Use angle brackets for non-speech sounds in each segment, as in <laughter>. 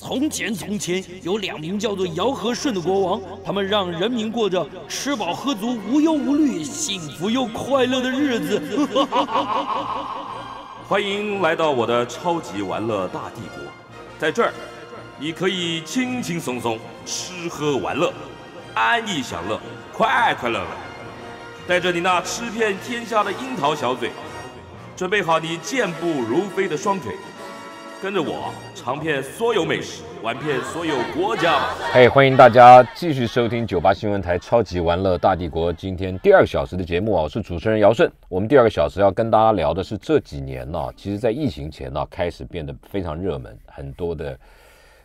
从前，从前有两名叫做尧和舜的国王，他们让人民过着吃饱喝足、无忧无虑、幸福又快乐的日子。<laughs> 欢迎来到我的超级玩乐大帝国，在这儿，你可以轻轻松松吃喝玩乐，安逸享乐，快快乐乐。带着你那吃遍天下的樱桃小嘴，准备好你健步如飞的双腿。跟着我尝遍所有美食，玩遍所有国家。嘿，欢迎大家继续收听九八新闻台《超级玩乐大帝国》今天第二个小时的节目啊，我是主持人姚顺。我们第二个小时要跟大家聊的是这几年呢，其实在疫情前呢，开始变得非常热门，很多的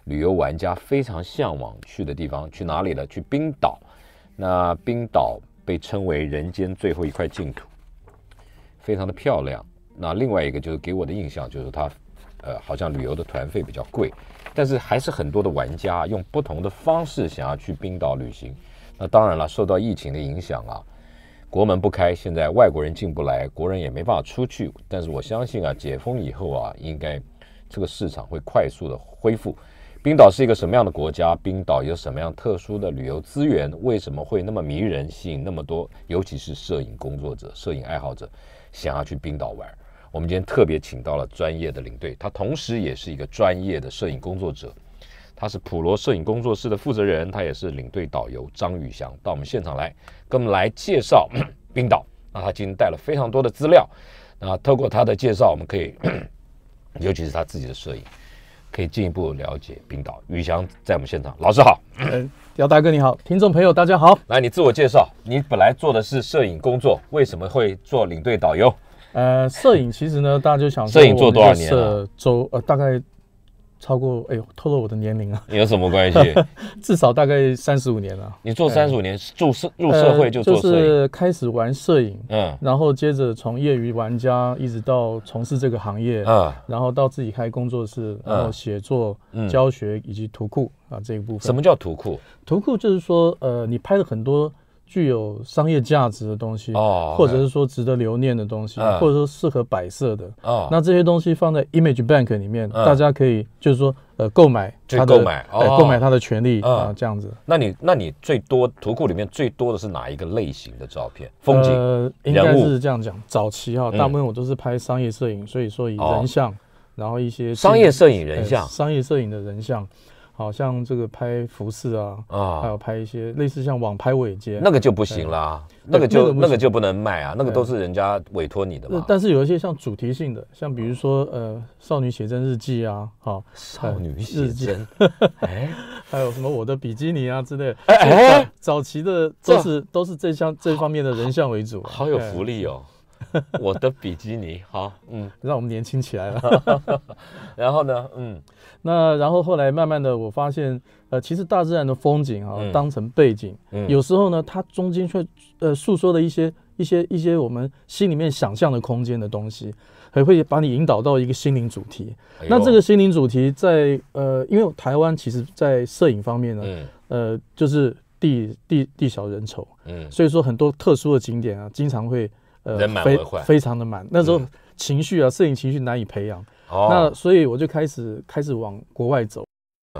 旅游玩家非常向往去的地方，去哪里了？去冰岛。那冰岛被称为人间最后一块净土，非常的漂亮。那另外一个就是给我的印象就是它。呃，好像旅游的团费比较贵，但是还是很多的玩家用不同的方式想要去冰岛旅行。那当然了，受到疫情的影响啊，国门不开，现在外国人进不来，国人也没办法出去。但是我相信啊，解封以后啊，应该这个市场会快速的恢复。冰岛是一个什么样的国家？冰岛有什么样特殊的旅游资源？为什么会那么迷人，吸引那么多，尤其是摄影工作者、摄影爱好者想要去冰岛玩？我们今天特别请到了专业的领队，他同时也是一个专业的摄影工作者，他是普罗摄影工作室的负责人，他也是领队导游张宇翔，到我们现场来跟我们来介绍 <coughs> 冰岛。那他今天带了非常多的资料，那透过他的介绍，我们可以，<coughs> 尤其是他自己的摄影，可以进一步了解冰岛。宇翔在我们现场，老师好，姚大哥你好，听众朋友大家好，来你自我介绍，你本来做的是摄影工作，为什么会做领队导游？呃，摄影其实呢，大家就想摄影做多少年了？周呃，大概超过哎呦，透露我的年龄啊？有什么关系？<laughs> 至少大概三十五年了。你做三十五年，入社入社会就做摄影，就是开始玩摄影，嗯，然后接着从业余玩家一直到从事这个行业，嗯，然后到自己开工作室，然后写作、教学以及图库啊这一部分。什么叫图库？图库就是说，呃，你拍了很多。具有商业价值的东西，哦，或者是说值得留念的东西，或者说适合摆设的，哦，那这些东西放在 Image Bank 里面，大家可以就是说，呃，购买，就购买，购买它的权利啊，这样子。那你，那你最多图库里面最多的是哪一个类型的照片？风景，呃，应该是这样讲。早期哈，大部分我都是拍商业摄影，所以说以人像，然后一些商业摄影人像，商业摄影的人像。好像这个拍服饰啊，啊，还有拍一些类似像网拍尾接，那个就不行啦，那个就那个就不能卖啊，那个都是人家委托你的嘛。但是有一些像主题性的，像比如说呃少女写真日记啊，好少女写真，<laughs> 哎，还有什么我的比基尼啊之类，哎，早期的都是都是这项这方面的人像为主，好有福利哦。<laughs> 我的比基尼，好，嗯，让我们年轻起来了。<laughs> 然后呢，嗯，那然后后来慢慢的，我发现，呃，其实大自然的风景啊，当成背景，有时候呢，它中间却呃诉说的一些一些一些我们心里面想象的空间的东西，还会把你引导到一个心灵主题。那这个心灵主题在呃，因为台湾其实在摄影方面呢，呃，就是地地地小人稠，嗯，所以说很多特殊的景点啊，经常会。呃，非非常的满，那时候情绪啊，摄影情绪难以培养，那所以我就开始开始往国外走。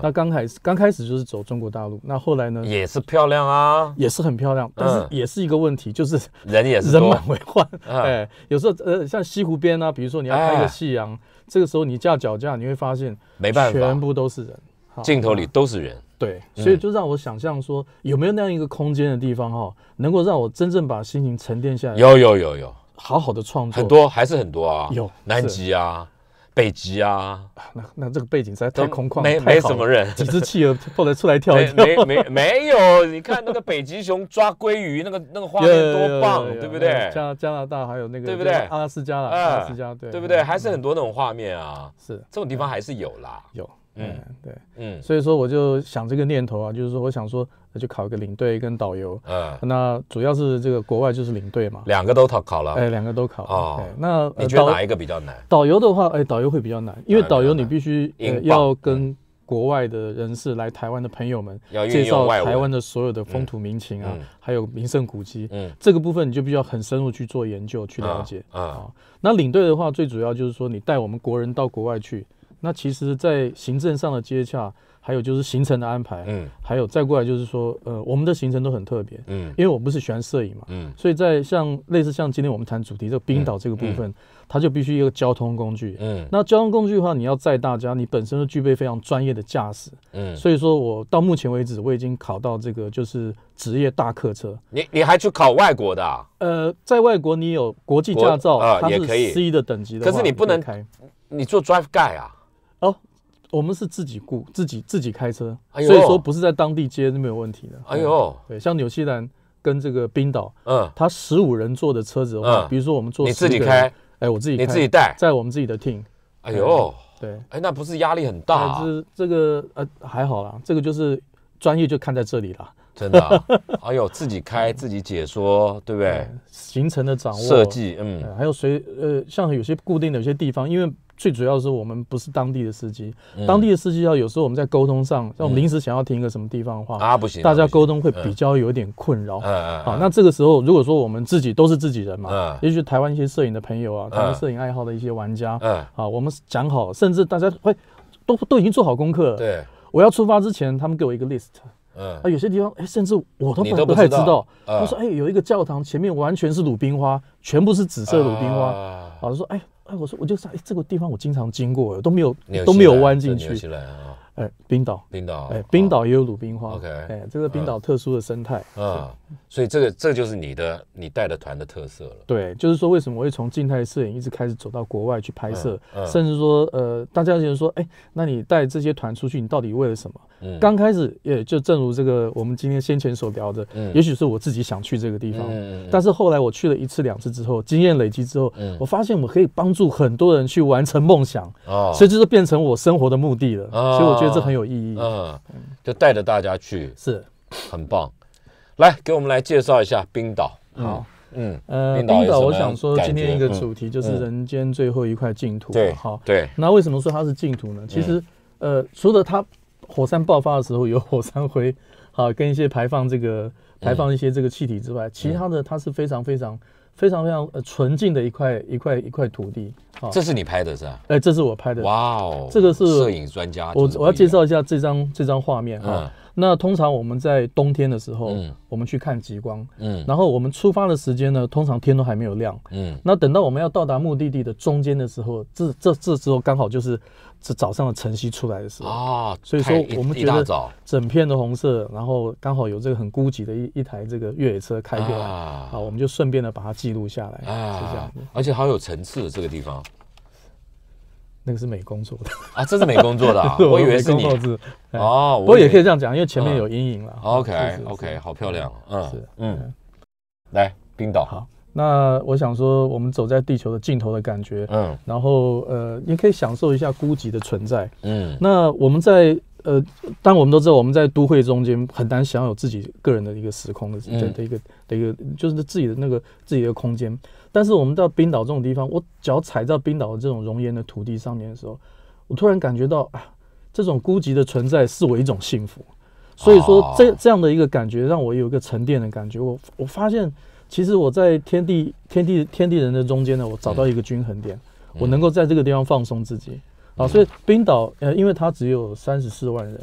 那刚开始刚开始就是走中国大陆，那后来呢？也是漂亮啊，也是很漂亮，但是也是一个问题，就是人也是人满为患。哎，有时候呃，像西湖边啊，比如说你要拍个夕阳，这个时候你架脚架，你会发现没办法，全部都是人，镜头里都是人。对，所以就让我想象说，有没有那样一个空间的地方哈，能够让我真正把心情沉淀下来。有有有有，好好的创作很多，还是很多啊。有南极啊，北极啊，那那这个背景实在太空旷，没没什么人，几只企鹅后来出来跳一 <laughs> 跳。没没没有，你看那个北极熊抓鲑鱼，那个那个画面多棒，对不对？加加拿大还有那个对不对？阿拉斯加了，阿拉斯加对对不对？还是很多那种画面啊。是这种地方还是有啦，有。嗯，对，嗯，所以说我就想这个念头啊，就是说我想说，那就考一个领队跟导游，嗯，那主要是这个国外就是领队嘛，两个都考考了，哎，两个都考哦。那你觉得哪一个比较难？导游的话，哎，导游会比较难，因为导游你必须要跟国外的人士来台湾的朋友们介绍台湾的所有的风土民情啊，还有名胜古迹，嗯，这个部分你就必须要很深入去做研究去了解啊。那领队的话，最主要就是说你带我们国人到国外去。那其实，在行政上的接洽。还有就是行程的安排，嗯，还有再过来就是说，呃，我们的行程都很特别，嗯，因为我不是喜欢摄影嘛，嗯，所以在像类似像今天我们谈主题这个冰岛这个部分，它就必须一个交通工具，嗯，那交通工具的话，你要载大家，你本身就具备非常专业的驾驶，嗯，所以说我到目前为止，我已经考到这个就是职业大客车，你你还去考外国的？啊呃，在外国你有国际驾照啊，它是 C 的等级的，可是你不能开，你做 Drive Guide 啊？哦。我们是自己雇，自己自己开车，所以说不是在当地接是没有问题的。哎呦，对，像纽西兰跟这个冰岛，嗯，他十五人坐的车子的话，比如说我们坐，你自己开，哎，我自己，你自己带，在我们自己的 team。哎呦，对，哎，那不是压力很大？是这个呃还好啦，这个就是专业就看在这里了。真的，<laughs> 哎呦，自己开自己解说，对不对？行程的掌握、设计，嗯，还有随呃，像有些固定的有些地方，因为。最主要是我们不是当地的司机，当地的司机要有时候我们在沟通上，像我们临时想要停一个什么地方的话啊，不行，大家沟通会比较有点困扰。好，那这个时候如果说我们自己都是自己人嘛，也许台湾一些摄影的朋友啊，台湾摄影爱好的一些玩家，啊，我们讲好，甚至大家会都都已经做好功课了。对，我要出发之前，他们给我一个 list。嗯，啊，有些地方，哎，甚至我都不太知道。他说，哎，有一个教堂前面完全是鲁冰花，全部是紫色鲁冰花。啊，我说，哎。哎，我说我就想，哎，这个地方我经常经过，都没有都没有弯进去。哎，冰岛，冰岛，哎，冰岛也有鲁冰花。OK，哎，这个冰岛特殊的生态。啊，所以这个这就是你的你带的团的特色了。对，就是说为什么我会从静态摄影一直开始走到国外去拍摄，甚至说呃，大家就说，哎，那你带这些团出去，你到底为了什么？刚开始也就正如这个我们今天先前所聊的，也许是我自己想去这个地方，但是后来我去了一次两次之后，经验累积之后，我发现我可以帮助很多人去完成梦想，所以就是变成我生活的目的了。所以我觉得这很有意义。嗯，就带着大家去，是很棒。来，给我们来介绍一下冰岛。好，嗯，呃，冰岛，我想说今天一个主题就是人间最后一块净土。对，好，对。那为什么说它是净土呢？其实，呃，除了它。火山爆发的时候有火山灰，<laughs> 好跟一些排放这个排放一些这个气体之外，其他的它是非常非常非常非常呃纯净的一块一块一块土地。好，这是你拍的是吧？哎，这是我拍的。哇哦，这个是摄影专家。我我要介绍一下这张这张画面哈。那通常我们在冬天的时候，我们去看极光，嗯，然后我们出发的时间呢，通常天都还没有亮，嗯，那等到我们要到达目的地的中间的时候，这这这时候刚好就是。是早上的晨曦出来的时候。啊，所以说我们觉得整片的红色，然后刚好有这个很孤寂的一一台这个越野车开过来啊，我们就顺便的把它记录下来啊，是这样。子，而且好有层次这个地方，那个是美工做的。啊，这是美工做的，<laughs> 我以为是你。哦，不过也可以这样讲，因为前面有阴影了，OK OK，好漂亮，嗯是嗯，来冰岛。好。那我想说，我们走在地球的尽头的感觉，嗯，然后呃，也可以享受一下孤寂的存在，嗯。那我们在呃，当我们都知道我们在都会中间很难享有自己个人的一个时空的的的一个的一个，就是自己的那个自己的空间。但是我们到冰岛这种地方，我脚踩在冰岛的这种熔岩的土地上面的时候，我突然感觉到啊，这种孤寂的存在是我一种幸福。所以说，这这样的一个感觉让我有一个沉淀的感觉。我我发现。其实我在天地天地天地人的中间呢，我找到一个均衡点，我能够在这个地方放松自己。啊。所以冰岛呃，因为它只有三十四万人，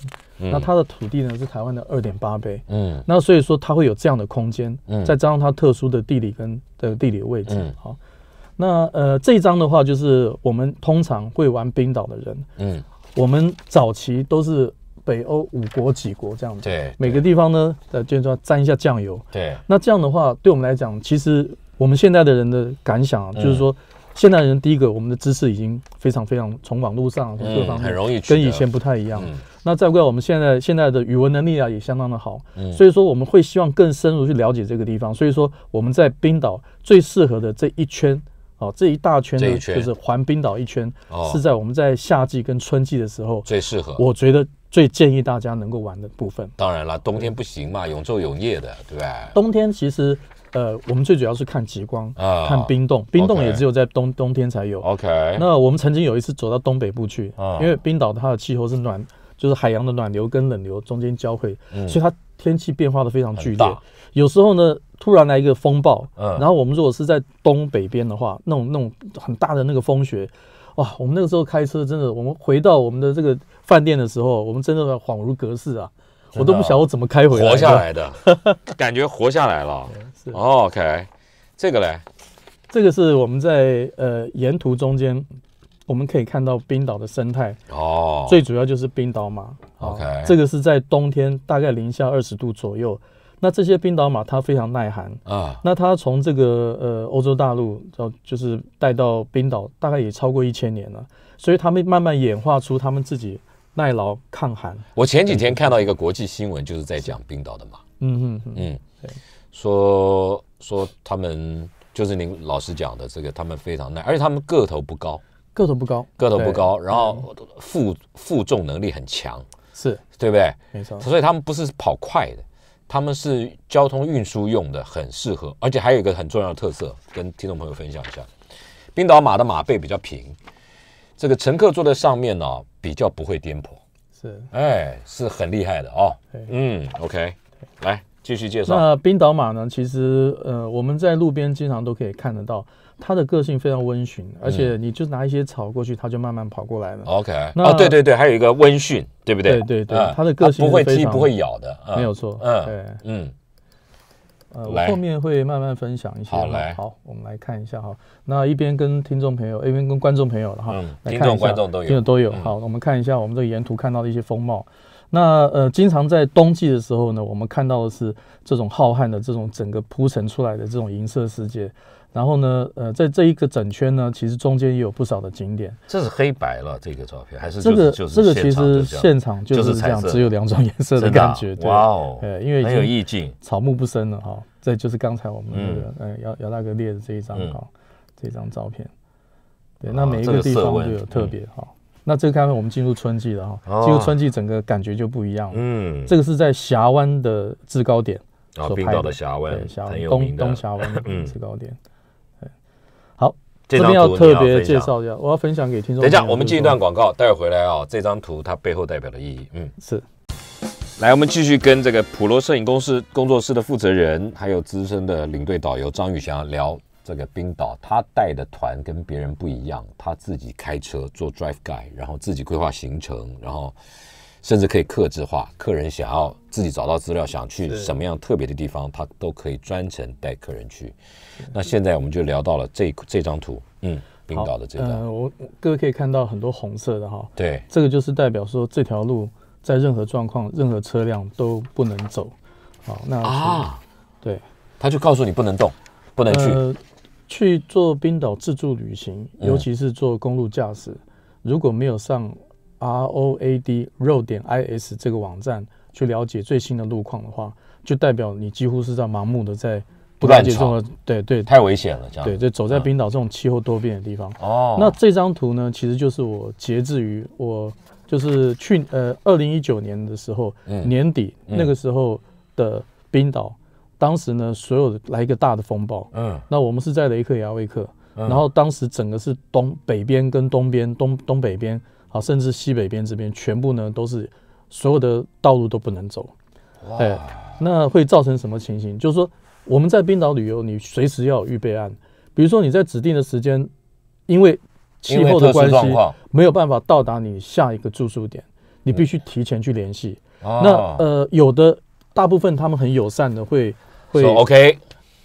那它的土地呢是台湾的二点八倍，嗯，那所以说它会有这样的空间，嗯，再加上它特殊的地理跟的地理位置，好，那呃这一张的话就是我们通常会玩冰岛的人，嗯，我们早期都是。北欧五国几国这样子，对，每个地方呢，呃，就是说沾一下酱油，对。那这样的话，对我们来讲，其实我们现在的人的感想啊，就是说，现代人第一个，我们的知识已经非常非常从网络上各方面很容易跟以前不太一样。那再过来，我们现在现在的语文能力啊也相当的好，所以说我们会希望更深入去了解这个地方。所以说我们在冰岛最适合的这一圈，哦，这一大圈的就是环冰岛一圈，是在我们在夏季跟春季的时候最适合。我觉得。最建议大家能够玩的部分，当然了，冬天不行嘛，永昼永夜的，对不对？冬天其实，呃，我们最主要是看极光，啊，看冰冻，冰冻也只有在冬冬天才有。OK。那我们曾经有一次走到东北部去，因为冰岛它的气候是暖，就是海洋的暖流跟冷流中间交汇，所以它天气变化的非常剧烈。有时候呢，突然来一个风暴，然后我们如果是在东北边的话，那种那种很大的那个风雪。哇，我们那个时候开车真的，我们回到我们的这个饭店的时候，我们真的恍如隔世啊，我都不晓得我怎么开回来，活下来的 <laughs> 感觉，活下来了。OK，这个嘞，这个是我们在呃沿途中间。我们可以看到冰岛的生态哦，最主要就是冰岛马。OK，这个是在冬天大概零下二十度左右。那这些冰岛马它非常耐寒啊。那它从这个呃欧洲大陆到就是带到冰岛，大概也超过一千年了。所以他们慢慢演化出他们自己耐劳抗寒。我前几天看到一个国际新闻，就是在讲冰岛的马。嗯嗯嗯，对，说说他们就是您老师讲的这个，他们非常耐，而且他们个头不高。个头不高，个头不高，然后负负重能力很强，是对不对？没错，所以他们不是跑快的，他们是交通运输用的，很适合。而且还有一个很重要的特色，跟听众朋友分享一下：冰岛马的马背比较平，这个乘客坐在上面呢，比较不会颠簸。是，哎，是很厉害的哦。嗯，OK，来继续介绍。那冰岛马呢？其实，呃，我们在路边经常都可以看得到。它的个性非常温驯，而且你就拿一些草过去，它就慢慢跑过来了。OK，哦，对对对，还有一个温驯，对不对？对对对，它的个性不会踢，不会咬的，没有错。嗯，对，嗯，呃，我后面会慢慢分享一些。好，来，好，我们来看一下哈。那一边跟听众朋友，一边跟观众朋友了哈。嗯听众、观众都有，听众都有。好，我们看一下我们这个沿途看到的一些风貌。那呃，经常在冬季的时候呢，我们看到的是这种浩瀚的这种整个铺陈出来的这种银色世界。然后呢，呃，在这一个整圈呢，其实中间也有不少的景点。这是黑白了，这个照片还是这个这个其实现场就是这样，只有两种颜色的感觉。哇哦，呃，因为很有意境，草木不生了哈。这就是刚才我们那个呃姚姚大哥列的这一张哈，这张照片。对，那每一个地方都有特别哈。那这个看我们进入春季了哈，进入春季整个感觉就不一样了。嗯，这个是在峡湾的制高点啊，冰岛的峡湾，对峡湾东东峡湾的制高点。这边要特别介绍一下，我要分享给听众。等一下，我们进一段广告，待会回来啊。这张图它背后代表的意义，嗯，是。来，我们继续跟这个普罗摄影公司工作室的负责人，还有资深的领队导游张宇翔聊这个冰岛。他带的团跟别人不一样，他自己开车做 drive guide，然后自己规划行程，然后。甚至可以克制化，客人想要自己找到资料，想去什么样特别的地方，他都可以专程带客人去。那现在我们就聊到了这这张图，嗯，冰岛的这张。呃，我各位可以看到很多红色的哈，对，这个就是代表说这条路在任何状况、任何车辆都不能走。好，那啊，对，他就告诉你不能动，不能去。去做冰岛自助旅行，尤其是做公路驾驶，如果没有上。R O A D road 点 I S 这个网站去了解最新的路况的话，就代表你几乎是在盲目的在不了解这种对对。太危险了，这样对，就走在冰岛这种气候多变的地方。哦，那这张图呢，其实就是我截至于我就是去呃二零一九年的时候年底那个时候的冰岛，当时呢所有的来一个大的风暴，嗯，那我们是在雷克雅未克，然后当时整个是东北边跟东边东东北边。好，甚至西北边这边全部呢都是所有的道路都不能走，哎，那会造成什么情形？就是说我们在冰岛旅游，你随时要有预备案，比如说你在指定的时间，因为气候的关系没有办法到达你下一个住宿点，你必须提前去联系。那呃，有的大部分他们很友善的会会 OK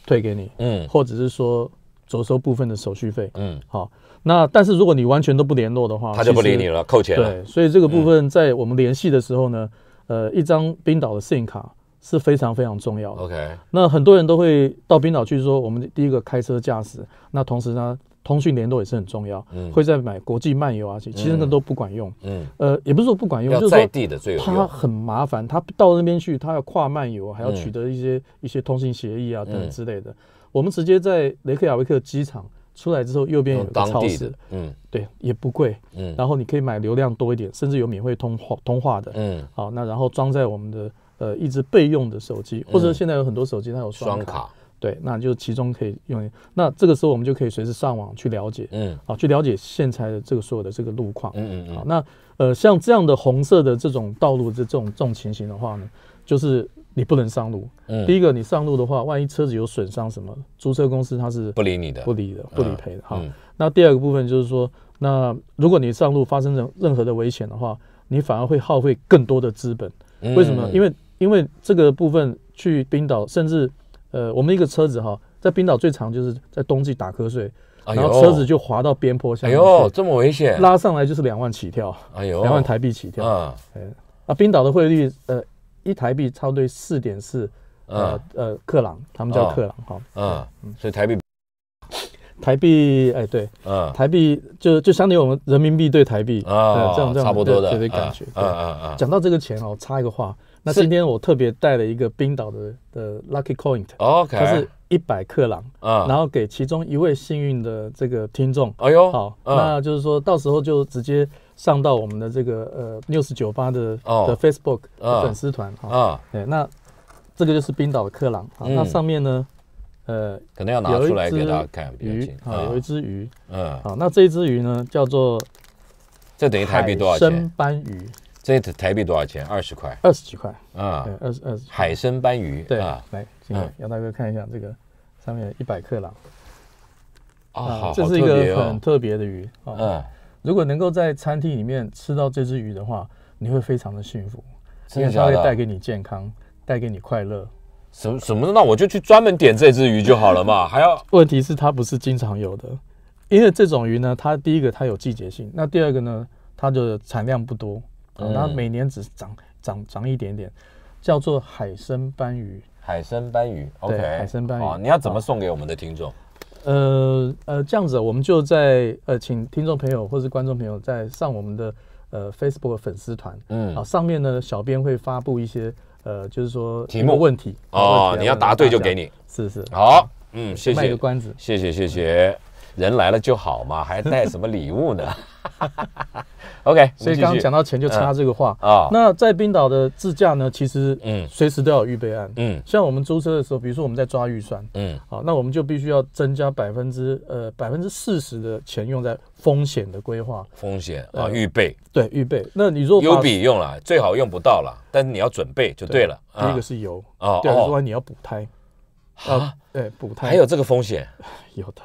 退给你，嗯，或者是说着收部分的手续费，嗯，好。那但是如果你完全都不联络的话，他就不理你了，扣钱了。对，所以这个部分在我们联系的时候呢，呃，一张冰岛的 SIM 卡是非常非常重要的。OK，那很多人都会到冰岛去说，我们第一个开车驾驶，那同时呢，通讯联络也是很重要。嗯，会在买国际漫游啊，其实那都不管用。嗯，呃，也不是说不管用，就是在地的最他很麻烦，他到那边去，他要跨漫游，还要取得一些一些通信协议啊等等之类的。我们直接在雷克雅维克机场。出来之后，右边有个超市，嗯，对，也不贵，嗯，然后你可以买流量多一点，甚至有免费通话通话的，嗯，好，那然后装在我们的呃一直备用的手机，或者现在有很多手机它有双卡，对，那就其中可以用，那这个时候我们就可以随时上网去了解，嗯，好，去了解现在的这个所有的这个路况，嗯嗯，好，那呃像这样的红色的这种道路这这种这种情形的话呢，就是你不能上路。嗯，第一个你上路的话，万一车子有损伤什么，租车公司它是不理你的，不理的，不理赔的。好，那第二个部分就是说，那如果你上路发生任任何的危险的话，你反而会耗费更多的资本。为什么？因为因为这个部分去冰岛，甚至呃，我们一个车子哈，在冰岛最长就是在冬季打瞌睡，然后车子就滑到边坡下，哎呦，这么危险，拉上来就是两万起跳，哎呦，两万台币起跳。啊。啊，冰岛的汇率呃。一台币超对四点四，呃呃克朗，他们叫克朗哈，嗯，所以台币，台币哎对，嗯，台币就就相当于我们人民币对台币啊，这样这样差不多的这个感觉，嗯嗯嗯。讲到这个钱哦，插一个话，那今天我特别带了一个冰岛的的 lucky coin，OK，它是一百克朗，啊，然后给其中一位幸运的这个听众，哎呦，好，那就是说到时候就直接。上到我们的这个呃六十九八的的 Facebook 粉丝团啊，对，那这个就是冰岛的克朗啊，那上面呢，呃，可能要拿出来给大家看，鱼啊，有一只鱼，嗯，好，那这一只鱼呢叫做，这等于台币多少钱？海参斑鱼，这台币多少钱？二十块，二十几块啊，对，二十二十。海参斑鱼，对啊，来，嗯，杨大哥看一下这个上面一百克朗，啊，这是一个很特别的鱼，嗯。如果能够在餐厅里面吃到这只鱼的话，你会非常的幸福，因为它会带给你健康，带给你快乐。什么什么？那我就去专门点这只鱼就好了嘛？<laughs> 还要？问题是它不是经常有的，因为这种鱼呢，它第一个它有季节性，那第二个呢，它的产量不多，它每年只涨涨涨一点点，叫做海参斑鱼。海参斑鱼，OK，海参斑鱼，哦你要怎么送给我们的听众？呃呃，这样子，我们就在呃，请听众朋友或是观众朋友在上我们的呃 Facebook 粉丝团，嗯，啊，上面呢，小编会发布一些呃，就是说题目。问题哦，你要答对就给你，是是，好，嗯，谢谢，卖个关子，谢谢谢谢。人来了就好嘛，还带什么礼物呢 <laughs>？OK，所以刚刚讲到钱就插这个话啊。那在冰岛的自驾呢，其实嗯，随时都要预备案。嗯，像我们租车的时候，比如说我们在抓预算，嗯，好，那我们就必须要增加百分之呃百分之四十的钱用在风险的规划。风险啊，预备。对，预备。那你如果有笔用了，最好用不到了，但是你要准备就对了。第一个是油啊，第二个你要补胎啊，对，补胎还有这个风险，<laughs> 有的。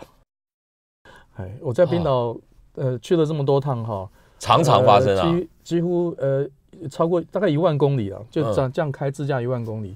哎，我在冰岛，呃，去了这么多趟哈，常常发生啊，几几乎呃超过大概一万公里啊，就这样这样开自驾一万公里，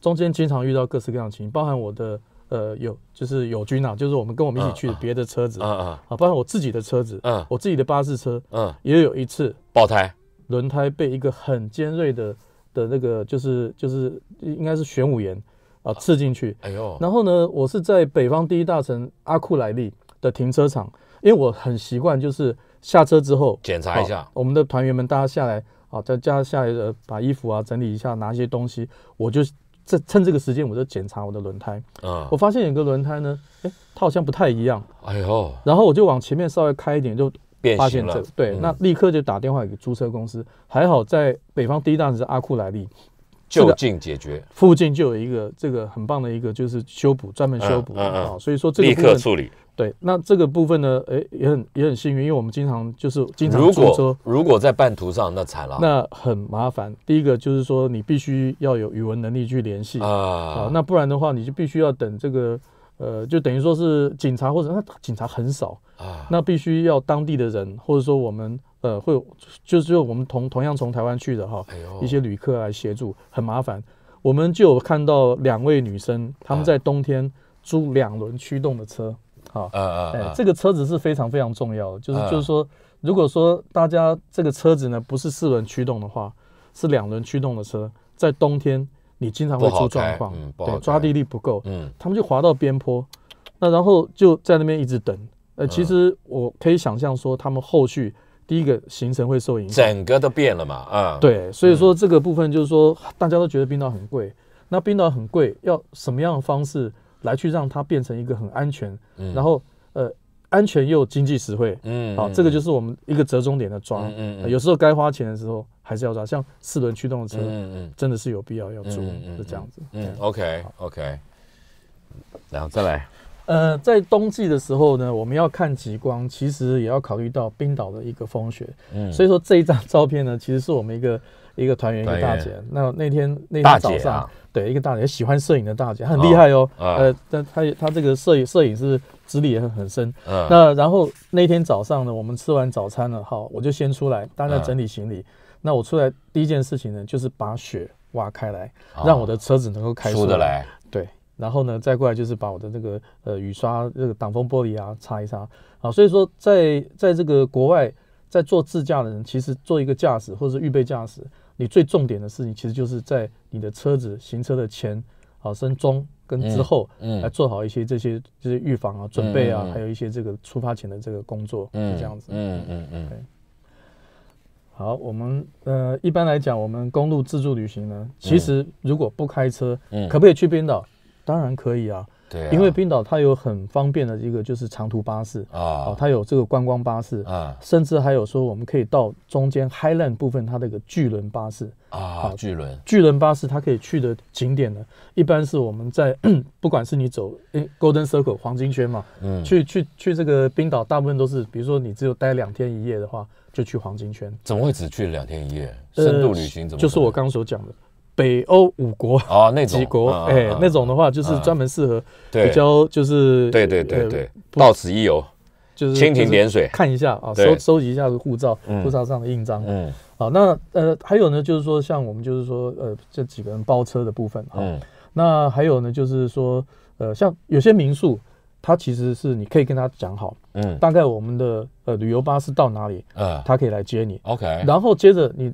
中间经常遇到各式各样的情形，包含我的呃友就是友军啊，就是我们跟我们一起去的别的车子啊啊，啊，包含我自己的车子，嗯，我自己的巴士车，嗯，也有一次爆胎，轮胎被一个很尖锐的的那个就是就是应该是玄武岩啊。刺进去，哎呦，然后呢，我是在北方第一大城阿库莱利。的停车场，因为我很习惯，就是下车之后检查一下，我们的团员们大家下来啊，在家下来的把衣服啊整理一下，拿一些东西，我就这趁这个时间，我就检查我的轮胎。嗯，我发现有个轮胎呢，哎，它好像不太一样。哎呦，然后我就往前面稍微开一点，就发现这对，那立刻就打电话给租车公司。还好在北方第一大城市阿库莱利。就近解决，附近就有一个这个很棒的一个就是修补，专门修补啊，所以说这个立刻处理。对，那这个部分呢，哎，也很也很幸运，因为我们经常就是经常坐车，如果在半途上那惨了，那很麻烦。第一个就是说你必须要有语文能力去联系啊，那不然的话你就必须要等这个呃，就等于说是警察或者那警察很少啊，那必须要当地的人或者说我们。呃，会就是我们同同样从台湾去的哈，一些旅客来协助，很麻烦。我们就有看到两位女生，她们在冬天租两轮驱动的车，好，哎，这个车子是非常非常重要的，就是就是说，如果说大家这个车子呢不是四轮驱动的话，是两轮驱动的车，在冬天你经常会出状况，对，抓地力不够，嗯，他们就滑到边坡，那然后就在那边一直等。呃，其实我可以想象说，他们后续。第一个行程会受影响，整个都变了嘛，啊，对，所以说这个部分就是说，大家都觉得冰岛很贵，那冰岛很贵，要什么样的方式来去让它变成一个很安全，然后呃安全又经济实惠，嗯，好，这个就是我们一个折中点的抓，嗯嗯，有时候该花钱的时候还是要抓，像四轮驱动的车，嗯嗯，真的是有必要要租，是这样子，嗯，OK OK，然后再来。呃，在冬季的时候呢，我们要看极光，其实也要考虑到冰岛的一个风雪。嗯，所以说这一张照片呢，其实是我们一个一个团员一个大姐。那那天那天早上，对一个大姐喜欢摄影的大姐，很厉害哦。呃，但她她这个摄影摄影是资历也很很深。嗯。那然后那天早上呢，我们吃完早餐了，好，我就先出来，大家整理行李。那我出来第一件事情呢，就是把雪挖开来，让我的车子能够开出得来。对。然后呢，再过来就是把我的这个呃雨刷、这个挡风玻璃啊擦一擦啊。所以说，在在这个国外，在做自驾的人，其实做一个驾驶或者是预备驾驶，你最重点的事情，其实就是在你的车子行车的前、好升中跟之后，嗯，来做好一些这些这些预防啊、准备啊，还有一些这个出发前的这个工作，嗯这样子。嗯嗯嗯。好，我们呃一般来讲，我们公路自助旅行呢，其实如果不开车，嗯，可不可以去冰岛？当然可以啊，对，因为冰岛它有很方便的一个就是长途巴士啊，它有这个观光巴士啊，甚至还有说我们可以到中间 Highland 部分它的一个巨轮巴士啊，巨轮巨轮巴士它可以去的景点呢，一般是我们在 <coughs> 不管是你走 Golden Circle 黄金圈嘛，嗯，去去去这个冰岛大部分都是，比如说你只有待两天一夜的话，就去黄金圈。怎么会只去两天一夜？深度旅行怎么？就是我刚所讲的。北欧五国啊，那种几国，哎，那种的话就是专门适合比较，就是对对对对，到此一游，就是蜻蜓点水。看一下啊，收收集一下护照，护照上的印章，嗯，好，那呃还有呢，就是说像我们就是说呃这几个人包车的部分啊，那还有呢就是说呃像有些民宿，它其实是你可以跟他讲好，嗯，大概我们的呃旅游巴士到哪里，嗯，他可以来接你，OK，然后接着你。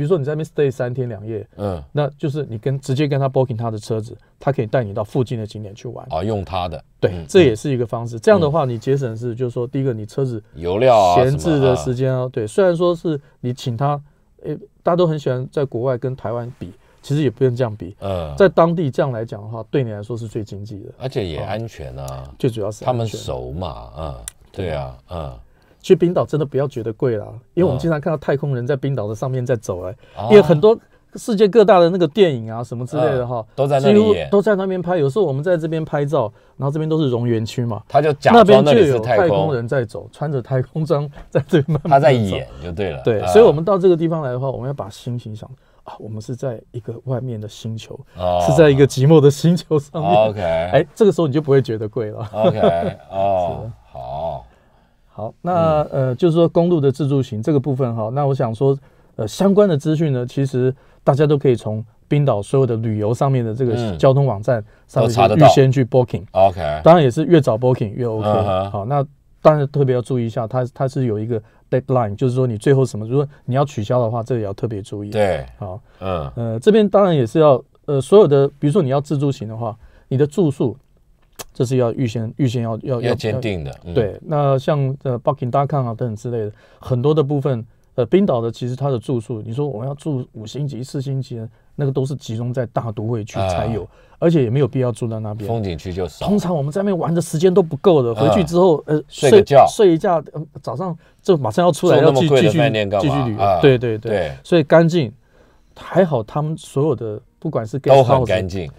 比如说你在那边 stay 三天两夜，嗯，那就是你跟直接跟他 booking 他的车子，他可以带你到附近的景点去玩。啊，用他的，对，这也是一个方式。这样的话，你节省是就是说，第一个你车子油料闲置的时间啊，对，虽然说是你请他，诶，大家都很喜欢在国外跟台湾比，其实也不用这样比，嗯，在当地这样来讲的话，对你来说是最经济的，而且也安全啊，最主要是他们熟嘛，嗯，对啊，嗯。去冰岛真的不要觉得贵了，因为我们经常看到太空人在冰岛的上面在走哎，因为很多世界各大的那个电影啊什么之类的哈，都在那里都在那边拍。有时候我们在这边拍照，然后这边都是熔岩区嘛，他就假装那里是太空人在走，穿着太空装在这边。他在演就对了。对，所以我们到这个地方来的话，我们要把心情想啊，我们是在一个外面的星球，是在一个寂寞的星球上面。OK，哎，这个时候你就不会觉得贵了。OK，哦，<laughs> 好。好，那呃，就是说公路的自助行这个部分哈，那我想说，呃，相关的资讯呢，其实大家都可以从冰岛所有的旅游上面的这个交通网站上面预先去 booking。OK，当然也是越早 booking 越 OK。好，那当然特别要注意一下，它它是有一个 deadline，就是说你最后什么，如果你要取消的话，这个也要特别注意。对，好，嗯，呃，这边当然也是要，呃，所有的，比如说你要自助行的话，你的住宿。这是要预先预先要要要坚定的，对。那像呃 Booking.com 啊等等之类的，很多的部分，呃，冰岛的其实它的住宿，你说我们要住五星级、四星级的，那个都是集中在大都会区才有，而且也没有必要住在那边。风景区就少。通常我们在那边玩的时间都不够的，回去之后呃睡个觉，睡一觉，早上就马上要出来要继续继续继续旅游。对对对，所以干净还好，他们所有的不管是都很干净。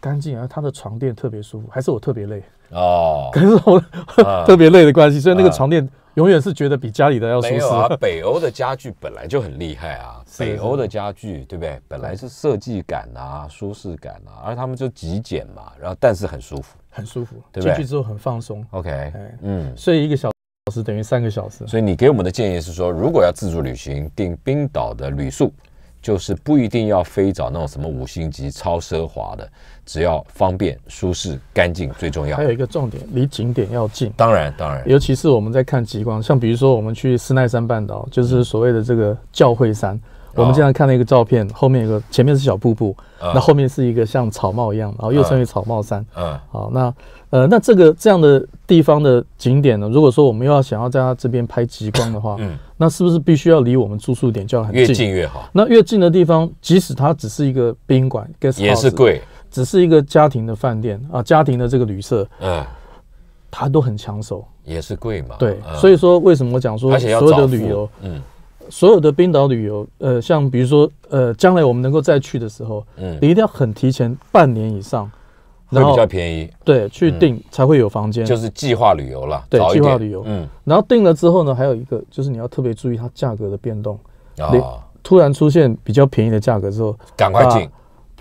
干净，而他的床垫特别舒服，还是我特别累哦？<laughs> 可是我 <laughs> 特别累的关系，所以那个床垫永远是觉得比家里的要舒适。啊，<laughs> 北欧的家具本来就很厉害啊，北欧的家具对不对？本来是设计感啊、舒适感啊，而他们就极简嘛，然后但是很舒服，很舒服，对进去之后很放松。OK，嗯，睡一个小时等于三个小时。所以你给我们的建议是说，如果要自助旅行，订冰岛的旅宿。就是不一定要非找那种什么五星级超奢华的，只要方便、舒适、干净最重要。还有一个重点，离景点要近。当然，当然，尤其是我们在看极光，像比如说我们去斯奈山半岛，就是所谓的这个教会山。我们经常看到一个照片，后面有个前面是小瀑布，那后面是一个像草帽一样，然后又称为草帽山。嗯，好，那呃，那这个这样的地方的景点呢，如果说我们要想要在它这边拍极光的话，嗯，那是不是必须要离我们住宿点就要很近？越近越好。那越近的地方，即使它只是一个宾馆，也是贵，只是一个家庭的饭店啊，家庭的这个旅社，嗯，它都很抢手，也是贵嘛。对，所以说为什么我讲说所有的旅游，嗯。所有的冰岛旅游，呃，像比如说，呃，将来我们能够再去的时候，嗯，你一定要很提前半年以上，会比较便宜，对，去订才会有房间，就是计划旅游了，对，计划旅游，嗯，然后订了之后呢，还有一个就是你要特别注意它价格的变动，啊，突然出现比较便宜的价格之后，赶快进，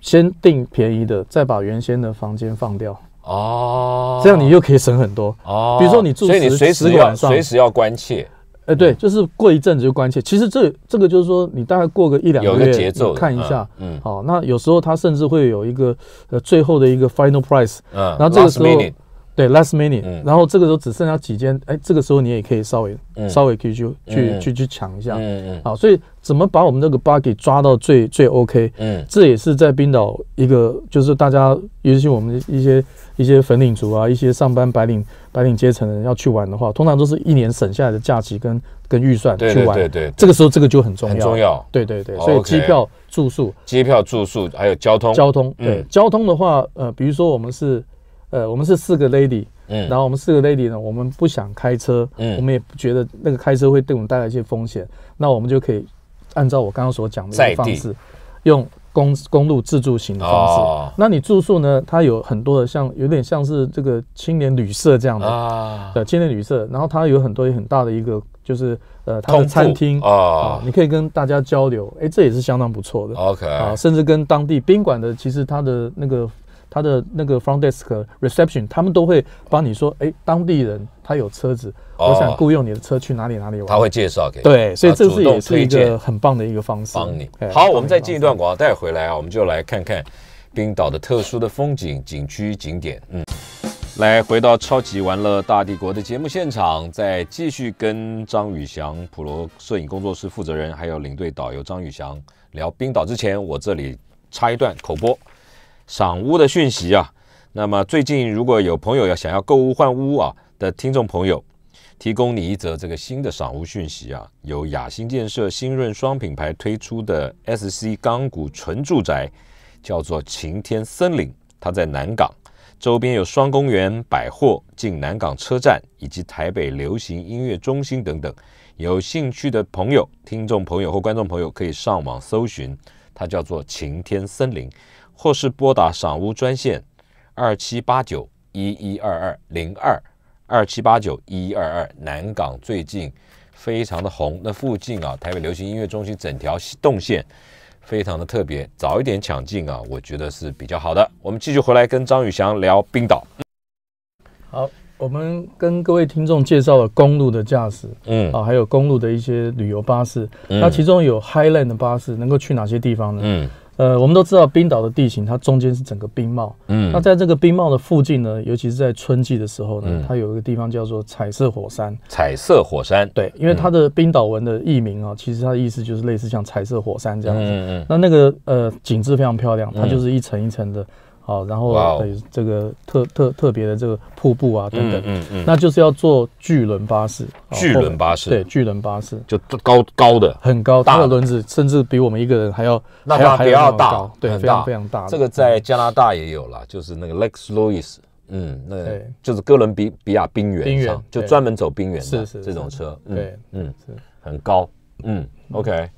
先订便宜的，再把原先的房间放掉，哦，这样你又可以省很多，哦，比如说你住，所以你随时要随时要关切。哎，对，就是过一阵子就关切。其实这这个就是说，你大概过个一两个月，看一下，嗯，好，那有时候它甚至会有一个呃最后的一个 final price，嗯，然后这个时候对 last minute，然后这个时候只剩下几间，哎，这个时候你也可以稍微稍微可以去去去去抢一下，嗯嗯，好，所以怎么把我们这个 bug 给抓到最最 OK，嗯，这也是在冰岛一个就是大家尤其我们一些。一些粉领族啊，一些上班白领白领阶层的人要去玩的话，通常都是一年省下来的假期跟跟预算去玩。对对，这个时候这个就很重要。很重要。对对对，所以机票、住宿、机票、住宿还有交通。交通对交通的话，呃，比如说我们是呃，我们是四个 lady，嗯，然后我们四个 lady 呢，我们不想开车，嗯，我们也不觉得那个开车会对我们带来一些风险，那我们就可以按照我刚刚所讲的一个方式，用。公公路自助型的方式，那你住宿呢？它有很多的像，有点像是这个青年旅社这样的啊，青年旅社。然后它有很多很大的一个，就是呃，它的餐厅啊，你可以跟大家交流，哎，这也是相当不错的。OK 啊，甚至跟当地宾馆的，其实它的那个。他的那个 front desk reception，他们都会帮你说，哎，当地人他有车子，我想雇佣你的车去哪里哪里玩，他会介绍给对，所以这是也是一个很棒的一个方式。帮你好，我们再进一段广告带回来啊，我们就来看看冰岛的特殊的风景景区景点。嗯，来回到超级玩乐大帝国的节目现场，再继续跟张宇翔普罗摄影工作室负责人还有领队导游张宇翔聊冰岛之前，我这里插一段口播。赏屋的讯息啊，那么最近如果有朋友要想要购物换屋啊的听众朋友，提供你一则这个新的赏屋讯息啊，由雅兴建设新润双品牌推出的 SC 钢骨纯住宅，叫做晴天森林，它在南港，周边有双公园、百货、近南港车站以及台北流行音乐中心等等。有兴趣的朋友、听众朋友或观众朋友可以上网搜寻，它叫做晴天森林。或是拨打赏屋专线二七八九一一二二零二二七八九一一二二，南港最近非常的红，那附近啊，台北流行音乐中心整条动线非常的特别，早一点抢进啊，我觉得是比较好的。我们继续回来跟张宇翔聊冰岛。好，我们跟各位听众介绍了公路的驾驶，嗯，啊，还有公路的一些旅游巴士，那其中有 Highland 的巴士，能够去哪些地方呢？嗯。呃，我们都知道冰岛的地形，它中间是整个冰帽。嗯，那在这个冰帽的附近呢，尤其是在春季的时候呢，它有一个地方叫做彩色火山。彩色火山，对，因为它的冰岛文的译名啊，其实它的意思就是类似像彩色火山这样子。嗯嗯。那那个呃景致非常漂亮，它就是一层一层的。好，然后这个特特特别的这个瀑布啊等等，嗯嗯，那就是要坐巨轮巴士，巨轮巴士，对，巨轮巴士就高高的，很高，大的轮子甚至比我们一个人还要那要还要大，对，非常非常大。这个在加拿大也有了，就是那个 Lex Louis，嗯，那就是哥伦比比亚冰原上，就专门走冰原的这种车，对，嗯，是很高，嗯，OK，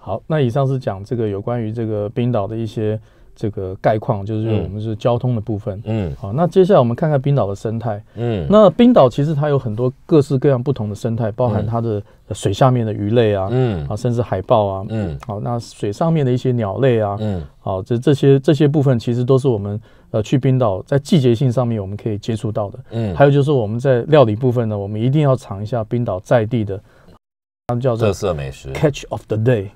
好，那以上是讲这个有关于这个冰岛的一些。这个概况就是我们是交通的部分，嗯，好，那接下来我们看看冰岛的生态，嗯，那冰岛其实它有很多各式各样不同的生态，包含它的水下面的鱼类啊，嗯，啊，甚至海豹啊，嗯，好，那水上面的一些鸟类啊，嗯，好，这这些这些部分其实都是我们呃去冰岛在季节性上面我们可以接触到的，嗯，还有就是我们在料理部分呢，我们一定要尝一下冰岛在地的，他们叫做特色美食，Catch of the Day。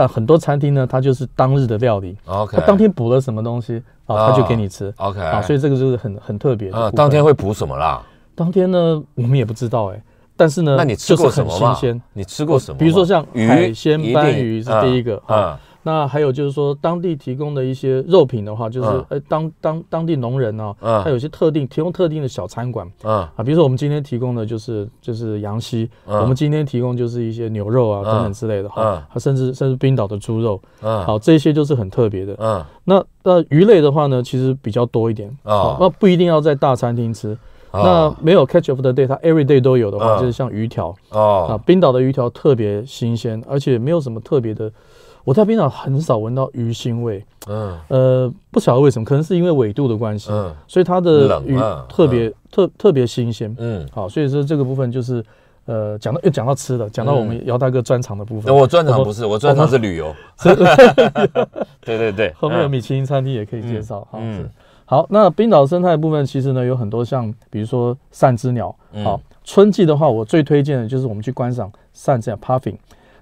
但很多餐厅呢，它就是当日的料理，OK，它当天补了什么东西啊，他就给你吃，OK，啊，所以这个就是很很特别的。当天会补什么啦？当天呢，我们也不知道哎，但是呢，那你吃过什么新鲜？你吃过什么？比如说像海鲜斑鱼是第一个啊。那还有就是说，当地提供的一些肉品的话，就是呃，当当当地农人呢，他有些特定提供特定的小餐馆，啊，比如说我们今天提供的就是就是羊膝，我们今天提供就是一些牛肉啊等等之类的哈，它甚至甚至冰岛的猪肉，好，这些就是很特别的。嗯，那那鱼类的话呢，其实比较多一点。啊，那不一定要在大餐厅吃，那没有 catch of the day，它 every day 都有的话，就是像鱼条。啊，冰岛的鱼条特别新鲜，而且没有什么特别的。我在冰岛很少闻到鱼腥味，嗯，呃，不晓得为什么，可能是因为纬度的关系，嗯，所以它的鱼特别特特别新鲜，嗯，好，所以说这个部分就是，呃，讲到又讲到吃的，讲到我们姚大哥专长的部分，我专长不是，我专长是旅游，对对 <laughs> 对，<laughs> 后面有米其林餐厅也可以介绍，嗯，好，那冰岛生态部分其实呢有很多像，比如说扇之鸟，好，春季的话，我最推荐的就是我们去观赏扇之鸟 puffing。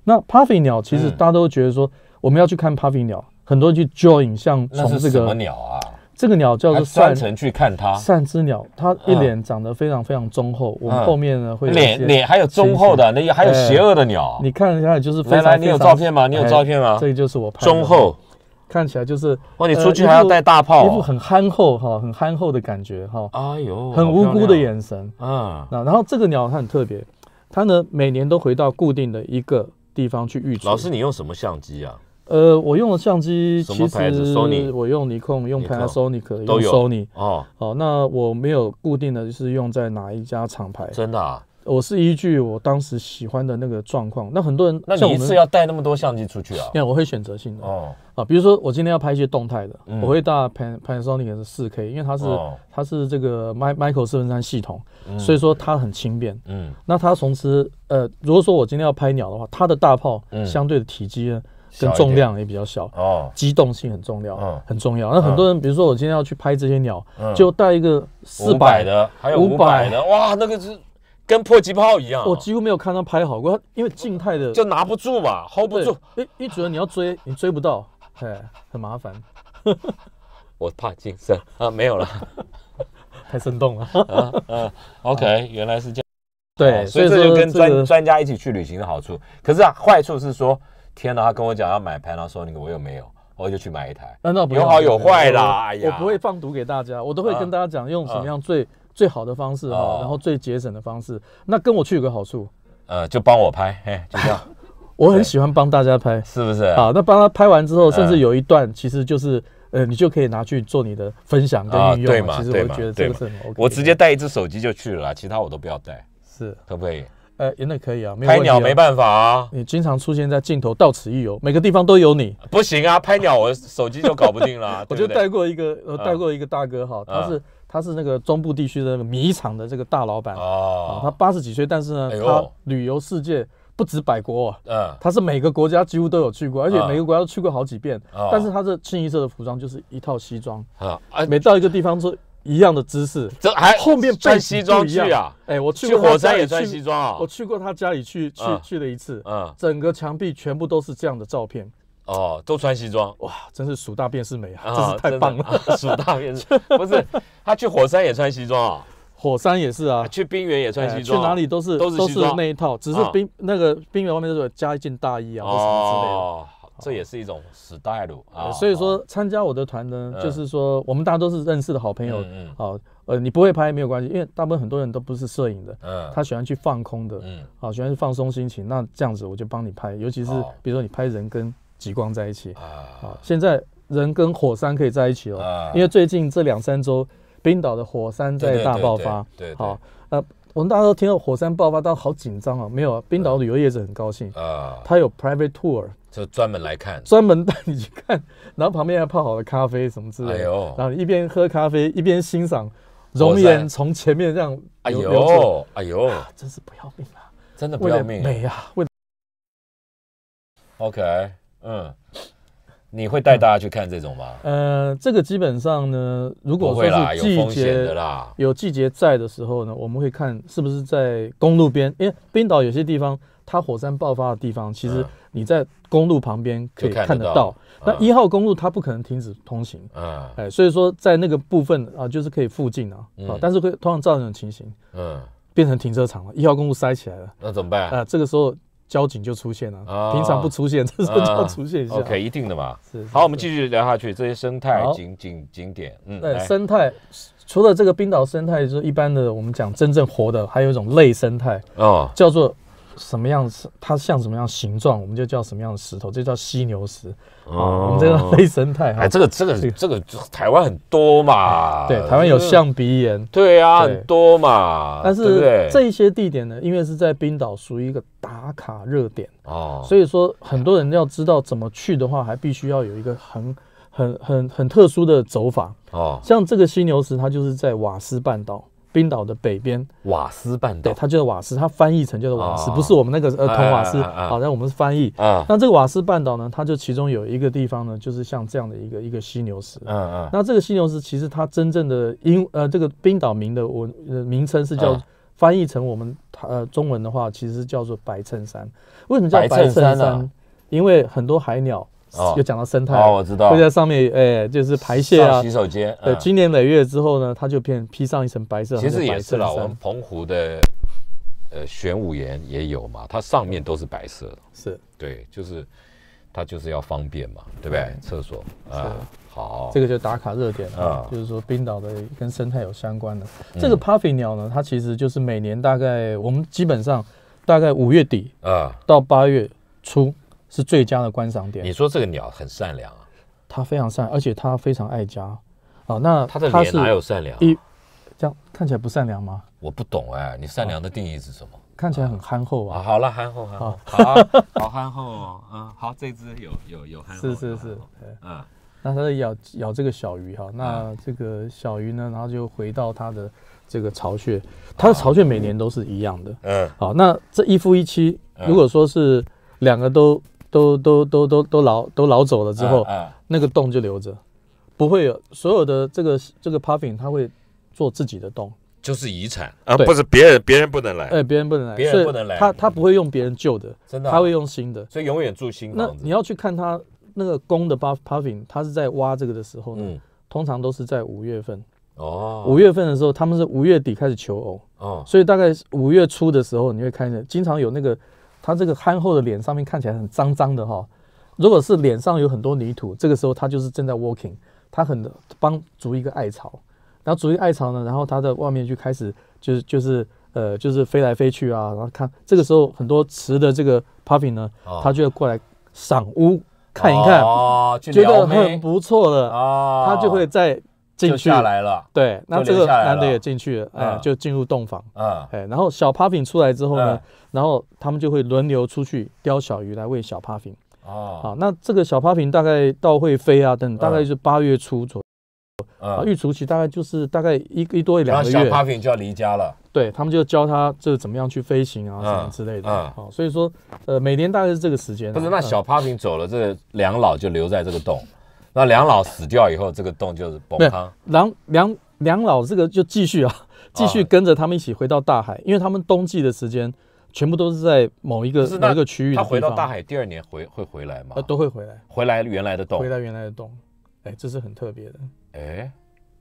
那 puffing 鸟其实大家都觉得说我们要去看 puffing 鸟，很多人去 join 像从这个什么鸟啊？这个鸟叫做善成去看它，善之鸟，它一脸长得非常非常忠厚。我们后面呢会脸脸还有忠厚的，那还有邪恶的鸟。你看一下，就是来来，你有照片吗？你有照片吗？这个就是我拍忠厚，看起来就是哇，你出去还要带大炮，一副很憨厚哈，很憨厚的感觉哈。哎呦，很无辜的眼神啊。那然后这个鸟它很特别，它呢每年都回到固定的一个。地方去预老师，你用什么相机啊？呃，我用的相机其实我用尼控，用 Panasonic，都有 Sony 哦。哦，那我没有固定的就是用在哪一家厂牌？真的啊？我是依据我当时喜欢的那个状况。那很多人，那你一次要带那么多相机出去啊？因 <laughs> 为我会选择性的。哦。啊，比如说我今天要拍一些动态的，我会带 Pan Panasonic 的四 K，因为它是它是这个 Mi Michael 四分三系统，所以说它很轻便。嗯，那它同时呃，如果说我今天要拍鸟的话，它的大炮相对的体积呢跟重量也比较小哦，机动性很重要，很重要。那很多人比如说我今天要去拍这些鸟，就带一个四百的，还有五百的，哇，那个是。跟迫击炮一样，我几乎没有看他拍好过，因为静态的就拿不住嘛，hold 不住。哎，一主要你要追，你追不到，哎，很麻烦。<laughs> 我怕近身啊，没有了，<laughs> 太生动了。嗯，<laughs> OK，原来是这样。对，所以这就跟专专家一起去旅行的好处。可是啊，坏处是说，天哪，他跟我讲要买 Panasonic，我又没有，我就去买一台。那有好有坏啦。哎呀，我不会放毒给大家，我都会跟大家讲用什么样最。最好的方式哈，然后最节省的方式。那跟我去有个好处，呃，就帮我拍，嘿，就这样。<laughs> 我很喜欢帮大家拍，是不是？好，那帮他拍完之后，甚至有一段，其实就是，呃，你就可以拿去做你的分享跟运用。对嘛？其实我觉得这个是很 OK。我直接带一只手机就去了，其他我都不要带。是，可不可以？呃，那可以啊。拍鸟没办法啊，你经常出现在镜头，到此一游，每个地方都有你。不行啊，拍鸟我手机就搞不定了。<laughs> 我就带过一个，呃，带过一个大哥哈，他是。他是那个中部地区的米厂的这个大老板哦，他八十几岁，但是呢，他旅游世界不止百国，嗯，他是每个国家几乎都有去过，而且每个国家都去过好几遍。但是他的清一色的服装就是一套西装。啊，每到一个地方都一样的姿势，这还后面穿西装去啊？哎，我去火山也穿西装啊，我去过他家里去去去了一次，嗯，整个墙壁全部都是这样的照片。哦，都穿西装哇，真是数大便是美啊，真是太棒了。数大便是不是？他去火山也穿西装啊？火山也是啊，去冰原也穿西装，去哪里都是都是那一套，只是冰那个冰原外面都有加一件大衣啊，或什么之类的。这也是一种 style 啊。所以说参加我的团呢，就是说我们大家都是认识的好朋友。嗯好，呃，你不会拍没有关系，因为大部分很多人都不是摄影的，嗯，他喜欢去放空的，嗯，好，喜欢去放松心情。那这样子我就帮你拍，尤其是比如说你拍人跟。极光在一起啊！现在人跟火山可以在一起了，因为最近这两三周，冰岛的火山在大爆发。对，好，呃，我们大家都听到火山爆发，到好紧张啊！没有，冰岛旅游业者很高兴啊，他有 private tour，就专门来看，专门带你去看，然后旁边还泡好了咖啡什么之类的，然后一边喝咖啡一边欣赏熔岩从前面这样，哎呦，哎呦，真是不要命啊！真的不要命，美啊！为 OK。嗯，你会带大家去看这种吗？呃，这个基本上呢，如果说是季节的啦，有季节在的时候呢，我们会看是不是在公路边，因为冰岛有些地方它火山爆发的地方，其实你在公路旁边可以看得到。那一号公路它不可能停止通行，嗯，哎，所以说在那个部分啊，就是可以附近啊，啊，但是会通常造成情形，嗯，变成停车场了，一号公路塞起来了，那怎么办？啊，这个时候。交警就出现了，平常不出现，这时候就要出现一下。OK，一定的嘛。是。好，我们继续聊下去，这些生态景景景点。嗯，对，生态除了这个冰岛生态，就是一般的我们讲真正活的，还有一种类生态哦，叫做什么样子，它像什么样形状，我们就叫什么样的石头，这叫犀牛石。哦，我们这个非生态哈。哎，这个这个这个台湾很多嘛。对，台湾有象鼻岩。对啊，很多嘛。但是这一些地点呢，因为是在冰岛，属于一个打卡热点哦，所以说很多人要知道怎么去的话，还必须要有一个很很很很特殊的走法哦。像这个犀牛石，它就是在瓦斯半岛。冰岛的北边，瓦斯半岛，对，它叫瓦斯，它翻译成叫做瓦斯，不是我们那个呃铜瓦斯，好，那我们是翻译。啊，那这个瓦斯半岛呢，它就其中有一个地方呢，就是像这样的一个一个犀牛石。嗯嗯。那这个犀牛石其实它真正的英呃这个冰岛名的文呃名称是叫翻译成我们呃中文的话，其实叫做白衬衫。为什么叫白衬衫呢？因为很多海鸟。又讲到生态。哦，我知道。会在上面，哎，就是排泄啊，洗手间。对，经年累月之后呢，它就变披上一层白色。其实也是啦，我们澎湖的呃玄武岩也有嘛，它上面都是白色的。是，对，就是它就是要方便嘛，对不对？厕所啊，好，这个就打卡热点啊，就是说冰岛的跟生态有相关的。这个 puffy 鸟呢，它其实就是每年大概我们基本上大概五月底啊。到八月初。是最佳的观赏点。你说这个鸟很善良啊？它非常善，而且它非常爱家啊。那它的脸哪有善良？一这样看起来不善良吗？我不懂哎，你善良的定义是什么？看起来很憨厚啊。好了，憨厚憨厚，好，<laughs> 好憨厚哦。嗯，好，这只有有有憨厚。是是是，嗯。那它在咬咬这个小鱼哈，那这个小鱼呢，然后就回到它的这个巢穴。它的巢穴每年都是一样的。嗯。好，那这一夫一妻，如果说是两个都。都都都都都老都老走了之后，那个洞就留着，不会有所有的这个这个 puffin，他会做自己的洞，就是遗产。啊，不是别人别人不能来，哎，别人不能来，别人不能来，他他不会用别人旧的，真的，他会用新的，所以永远住新那你要去看他那个公的 puffin，他是在挖这个的时候呢，通常都是在五月份哦，五月份的时候，他们是五月底开始求偶哦，所以大概五月初的时候，你会看见经常有那个。它这个憨厚的脸上面看起来很脏脏的哈，如果是脸上有很多泥土，这个时候他就是正在 walking，他很帮筑一个艾草，然后筑一个艾草呢，然后它的外面就开始就是就是呃就是飞来飞去啊，然后看这个时候很多雌的这个 puppy 呢，它就要过来赏屋看一看，觉得很不错的，它就会在。进去下来了，对，那这个男的也进去了，哎，就进入洞房，啊，哎，然后小 puffin 出来之后呢，然后他们就会轮流出去钓小鱼来喂小 puffin，哦，好，那这个小 puffin 大概到会飞啊等，大概是八月初左右，啊，育雏期大概就是大概一一多一两个月，小 puffin 就要离家了，对他们就教他这怎么样去飞行啊什么之类的，好，所以说，呃，每年大概是这个时间，不是，那小 puffin 走了，这两老就留在这个洞。那梁老死掉以后，这个洞就是崩塌。梁梁梁老这个就继续啊，继续跟着他们一起回到大海，因为他们冬季的时间全部都是在某一个某一个区域。他回到大海第二年回会回来吗？呃，都会回来，回来原来的洞，回来原来的洞。哎，这是很特别的。哎，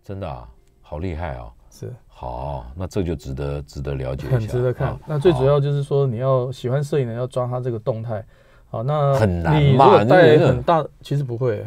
真的啊，好厉害啊！是好，那这就值得值得了解一下，很值得看。那最主要就是说，你要喜欢摄影的要抓它这个动态。好，那很难嘛？带很大，其实不会。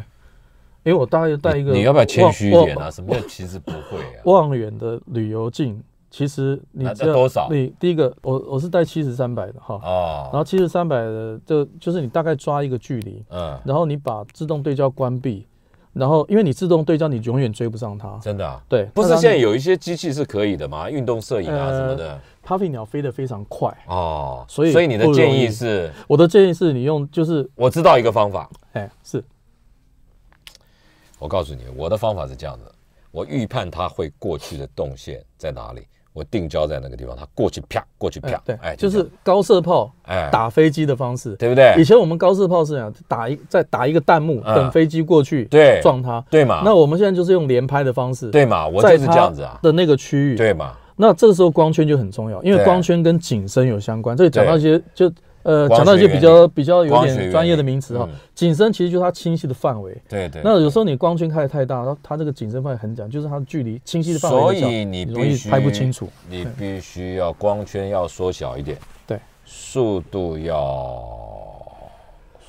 因为我大概带一个，你要不要谦虚一点啊？什么叫其实不会啊？<laughs> 望远的旅游镜，其实你知道多少？你第一个，我我是带七十三百的哈，哦，然后七十三百的，就就是你大概抓一个距离，嗯，然后你把自动对焦关闭，然后因为你自动对焦，你永远追不上它，真的啊？对，不是现在有一些机器是可以的吗？运动摄影啊什么的，Puffy 鸟飞得非常快哦，所以所以你的建议是，我的建议是你用就是我知道一个方法，哎，是。我告诉你，我的方法是这样子：我预判它会过去的动线在哪里，我定焦在那个地方，它过去啪过去啪，对，哎，就是高射炮，哎，打飞机的方式，对不对？以前我们高射炮是讲打一再打一个弹幕，等飞机过去，对，撞它，对嘛？那我们现在就是用连拍的方式，对嘛？我就是这样子啊，的那个区域，对嘛？那这个时候光圈就很重要，因为光圈跟景深有相关。这里讲到一些就。呃，讲到一些比较比较有点专业的名词哈，景深其实就是它清晰的范围。对对。那有时候你光圈开的太大，然后它这个景深范围很窄，就是它的距离清晰的范围所以你容易拍不清楚。你必须要光圈要缩小一点。对。速度要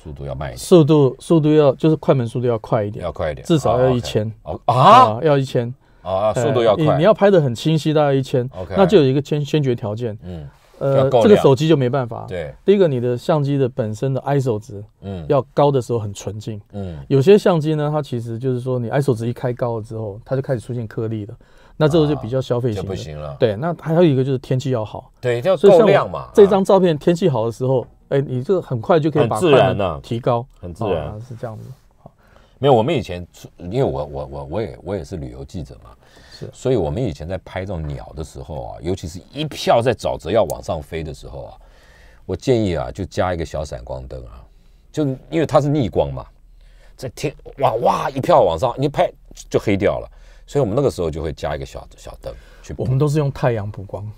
速度要慢一点。速度速度要就是快门速度要快一点。要快一点。至少要一千。哦啊，要一千。啊，速度要快。你要拍的很清晰，大概一千。OK。那就有一个先先决条件。嗯。呃，这个手机就没办法。对，第一个，你的相机的本身的 ISO 值嗯要高的时候很纯净。嗯有些相机呢，它其实就是说你 ISO 值一开高了之后，它就开始出现颗粒了，那这个就比较消费就型的。不行了。对，那还有一个就是天气要好，对，要够亮嘛。这啊张照片天气好的时候，哎，你这个很快就可以把自然的提高，很自然哦是这样子。没有，我们以前出因为我我我我也我也是旅游记者嘛，是。所以我们以前在拍这种鸟的时候啊，尤其是一票在沼泽要往上飞的时候啊，我建议啊，就加一个小闪光灯啊，就因为它是逆光嘛，在天哇哇一票往上，你拍就黑掉了，所以我们那个时候就会加一个小小灯去补。我们都是用太阳补光，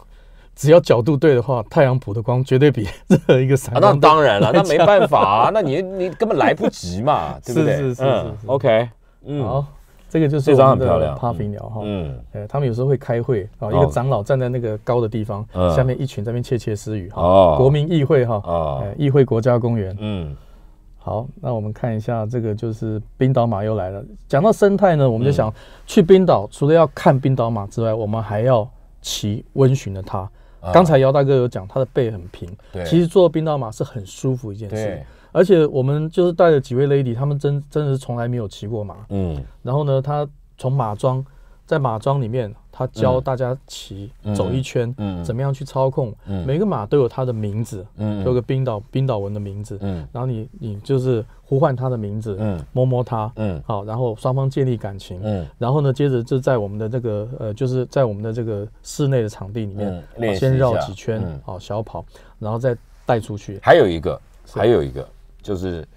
只要角度对的话，太阳补的光绝对比任何一个闪啊，那当然了，那没办法啊，那你你根本来不及嘛，<laughs> 对不对？是是是，OK，嗯，好，这个就是这张我们的很漂亮趴飞鸟哈。嗯，呃，他们有时候会开会啊，一哦个长老站在那个高的地方，嗯下面一群在那边窃窃私语哈。哦国民议会哈，哦呃，议会国家公园。嗯好，那我们看一下这个就是冰岛马又来了。讲到生态呢，我嗯们就想去冰岛，除了要看冰岛马之外，我们还要骑温驯的它。啊刚才姚大哥有讲，它的背很平，对其实坐冰岛马是很舒服一件事对。而且我们就是带了几位 lady，他们真真的是从来没有骑过马，嗯。然后呢，他从马庄，在马庄里面，他教嗯。大家骑、嗯走一圈，嗯。怎么样去操控。嗯。每个马都有它的名字，嗯都有个冰岛冰岛文的名字。嗯。然后你你就是呼唤它的名字，嗯。摸摸它，嗯。好，然后双方建立感情。嗯。然后呢，接着就在我们的这个呃，就是在我们的这个室内的场地里面，先绕几圈嗯，好小跑，然后再带出去。还有一个，还有一个就是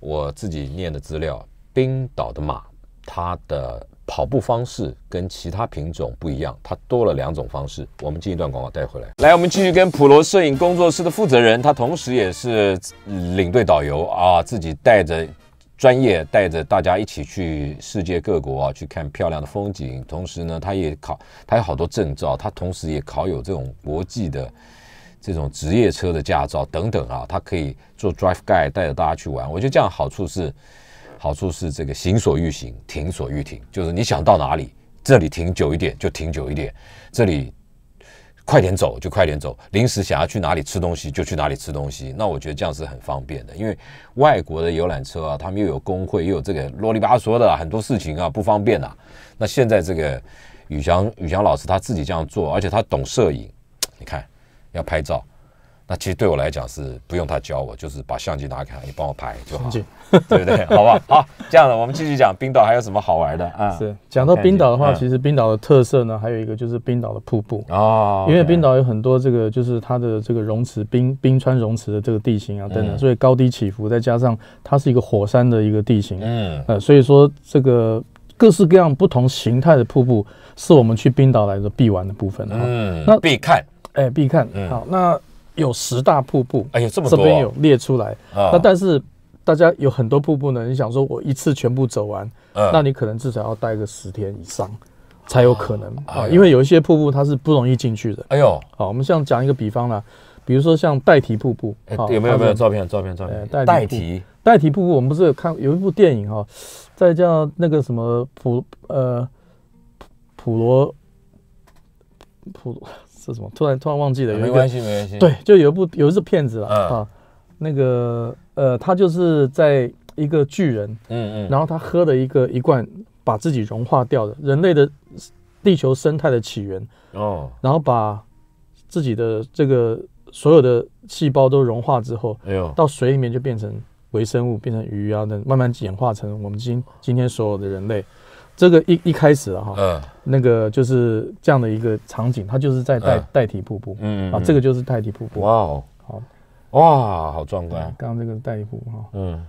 我自己念的资料，冰岛的马，它的跑步方式跟其他品种不一样，它多了两种方式。我们进一段广告带回来。来，我们继续跟普罗摄影工作室的负责人，他同时也是领队导游啊，自己带着。专业带着大家一起去世界各国啊，去看漂亮的风景。同时呢，他也考，他有好多证照，他同时也考有这种国际的这种职业车的驾照等等啊，他可以做 drive guide 带着大家去玩。我觉得这样好处是，好处是这个行所欲行，停所欲停，就是你想到哪里，这里停久一点就停久一点，这里快点走就快点走，临时想要去哪里吃东西就去哪里吃东西。那我觉得这样是很方便的，因为外国的游览车啊，他们又有工会，又有这个啰里吧嗦的、很多事情啊，不方便啊。那现在这个宇翔宇翔老师他自己这样做，而且他懂摄影，你看要拍照。那其实对我来讲是不用他教我，就是把相机拿开，你帮我拍就好，<laughs> 对不对？好不好？好，这样的我们继续讲冰岛还有什么好玩的啊？是讲到冰岛的话，嗯其实冰岛的特色呢，还有一个就是冰岛的瀑布。哦，因为冰岛有很多这个，就是它的这个溶池冰冰川溶池的这个地形啊等等，嗯所以高低起伏，再加上它是一个火山的一个地形，嗯呃，所以说这个各式各样不同形态的瀑布，是我们去冰岛来的必玩的部分哈。嗯，那必看，哎，必看嗯。好，那有十大瀑布，哎呀，这么多这边有列出来。啊那但是大家有很多瀑布呢，你想说我一次全部走完，嗯那你可能至少要待个十天以上才有可能啊，因为有一些瀑布它是不容易进去的。哎呦，好，我们像讲一个比方啦，比如说像代提瀑布，有没有没有照片？照片照呃片，代替代替代提瀑布？我们不是有看有一部电影哈，在叫那个什么普呃普罗普罗是什么？突然突然忘记了，没关系没关系，对，就有一部有一部片子啦嗯。啊，那个呃，他就是在一个巨人，嗯嗯，然后他喝了一个一罐把自己融化掉的人类的地球生态的起源，哦，然后把自己的这个所有的细胞都融化之后，哎呦，到水里面就变成微生物，变成鱼啊等，慢慢演化成我们今今天所有的人类。这个一一开始啊哈，嗯那个就是这样的一个场景，它就是在代嗯代替瀑布啊，嗯啊这个就是代替瀑布。哇哦，好，哇，好壮对观，刚刚这个代替瀑布哈。嗯，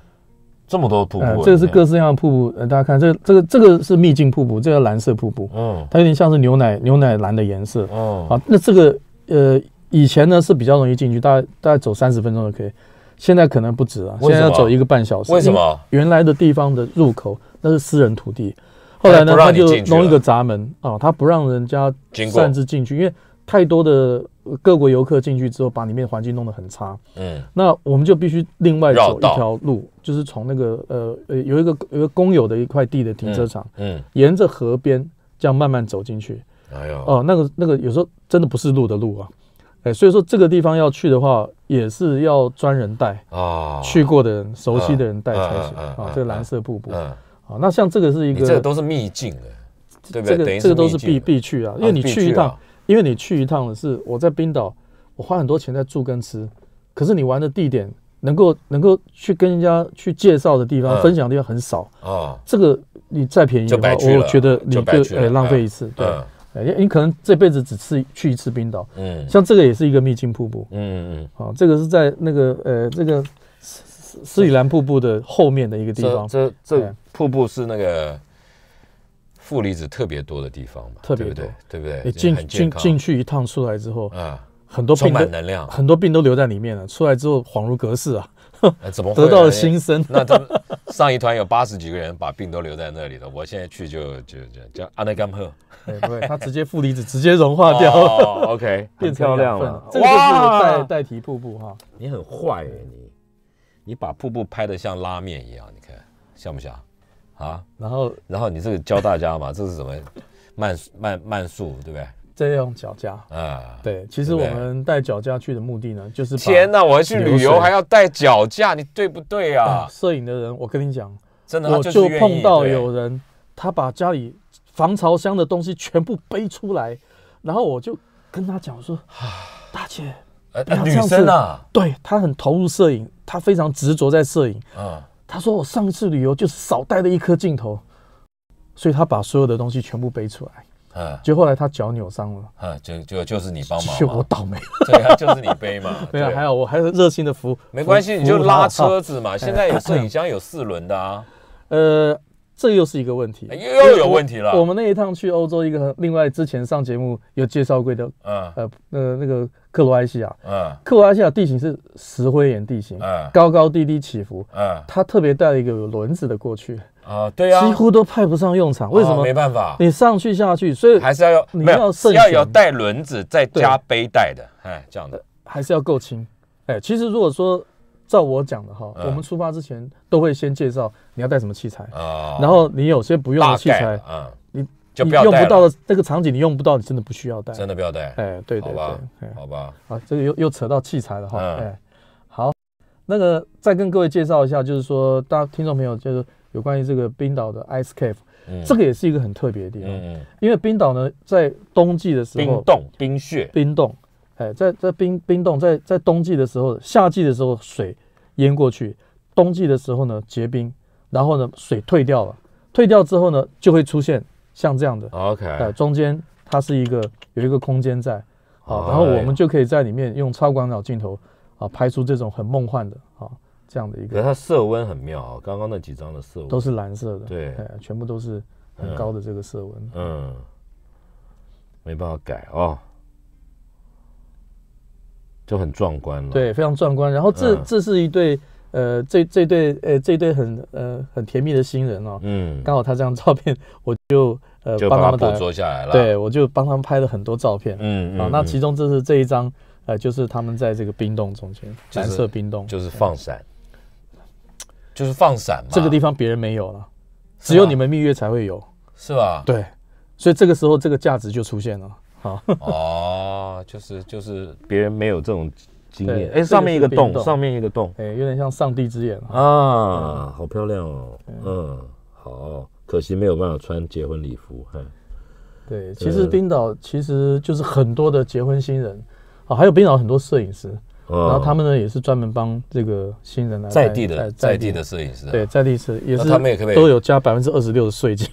这么多瀑布这个是各式各样的瀑布，呃，大家看，这个这个这个是秘境瀑布，这个蓝色瀑布，嗯它有点像是牛奶牛奶蓝的颜色。哦，好，那这个呃以前呢是比较容易进去，大概大概走三十分钟就可以，现在可能不止了，为什么现在要走一个半小时。为什？么？原来的地方的入口那是私人土地，后来呢他就弄一个闸门啊，他不让人家擅自进去，因为太多的呃各国游客进去之后，把里面环境弄得很差。嗯。那我们就必须另外走一条路，就是从那个呃呃有一个有一个公有的一块地的停车场，嗯，沿着河边这样慢慢走进去。哎呦，哦、那个那个有时候真的不是路的路啊，哎，所以说这个地方要去的话，也是要专人带啊，去过的人、熟悉的人带才行啊。这个蓝色瀑布，嗯，啊，那像这个是一个，这个都是秘境的，对不对？这个这个都是必必去啊，因为你去一趟啊，因为你去一趟的是我在冰岛，我花很多钱在住跟吃，可是你玩的地点能够能够去跟人家去介绍的地方、嗯。分享的地方很少，啊，这个你再便宜的话，就白去了我觉得你就白去了哎浪费嗯一次，对，你你可能这辈子只次去一次冰岛，嗯。像这个也是一个秘境瀑布，嗯嗯。好，这个是在那个呃这个斯里兰瀑布的后面的一个嗯，地方，这这瀑布是那个负离子特别多的地方嘛，特别多？对不对？你进进进去一趟出来之后，啊，很多充满能量，很多病都留在里面了，出来之后恍如隔世啊，<laughs> 呃怎么得到了新生。那他们上一团有八十几个人把病都留在那里了，我现在去就就就叫阿内甘赫对不对？它直接负离子直接融化掉，哦，OK，<laughs> 变漂亮了。这个就是哇带带提瀑布哈。你很坏哎，你你把瀑布拍得像拉面一样，你看像不像啊？然后然后你这个教大家嘛，这是什么慢慢慢速，对不对？再用脚架。啊，对，其实我们带脚架去的目的呢，就是把天哪！我要去旅游还要带脚架，你对不对啊啊？摄影的人，我跟你讲，真的，我就碰到有人，他把家里防潮箱的东西全部背出来，然后我就跟他讲说，<sighs> 大姐，呃女生啊，对他很投入摄影，他非常执着在摄影。啊，他说我上次旅游就是少带了一颗镜头，所以他把所有的东西全部背出来。嗯结果后来他脚扭伤了，啊，就就就是你帮忙就我，倒霉。<laughs> 对啊，就是你背嘛，<laughs> 对还有我还是热心的服务，没关系，你就拉。车子嘛。现在有摄影箱有四轮的啊，<laughs> 呃，这又是一个问题，哎又有问题了。我们那一趟去欧洲，一个另外之前上节目有介绍过的，嗯呃，那个那个克罗埃西亚，嗯克罗埃西亚地形是石灰岩地形，嗯高高低低起伏。嗯它特别带了一个有轮子的过去，啊，对啊，几乎都派不上用场。为什啊么？没办法，你上去下去，所以还是要有你要要有带轮子再加背带的，哎，这样的。还是要够轻。哎，其实如果说照我讲的哈，嗯。我们出发之前都会先介绍你要带什么器材，啊。然后你有些不用的器材，嗯，你就你不要用不到的那个场景你用不到，你真的不需要带。真的不要带，哎，对对好吧对，哎好吧？好，这个又又扯到器材了哈。嗯。哎，好，那个再跟各位介绍一下，就是说，大家听众朋友就是有关于这个冰岛的 Ice Cave，嗯。这个也是一个很特别的地方，因为冰岛呢在冬季的时候，冰冻冰雪，冰冻，哎，在在冰冰冻，在在冬季的时候，夏季的时候水淹过去，冬季的时候呢结冰，然后呢水退掉了，退掉之后呢就会出现像这样的，OK，哎，中间它是一个有一个空间在，然后我们就可以在里面用超广角镜头啊拍出这种很梦幻的啊这样的一个，它色温很妙啊，刚刚那几张的色温都是蓝色的，对哎，全部都是很高的这个色温，嗯，没办法改哦，就很壮观了。，对，非常壮观。然后这、嗯这是一对呃这这对呃这对很呃很甜蜜的新人哦，嗯，刚好他这张照片我就呃帮他们捕，捉下来了。，对我就帮他们拍了很多照片。嗯啊，那嗯其中这是这一张，呃，就是他们在这个冰洞中间，就是蓝色冰洞，就是放闪，就是放闪嘛。这个地方别人没有了，只有你们蜜月才会有。是吧？对，所以这个时候这个价值就出现了。好，哦，就是就是别人没有这种经验。哎，上面一个洞，上面一个洞哎，有点像上帝之眼啊。啊，好漂亮哦。嗯，好，可惜没有办法穿结婚礼服。嘿对，其实冰岛其实就是很多的结婚新人，啊，还有冰岛很多摄影师，然然后他们呢也是专门帮这个新人来在地的哎在地的摄影师啊，对在地摄也是那他们也可以都有加百分之二十六的税金，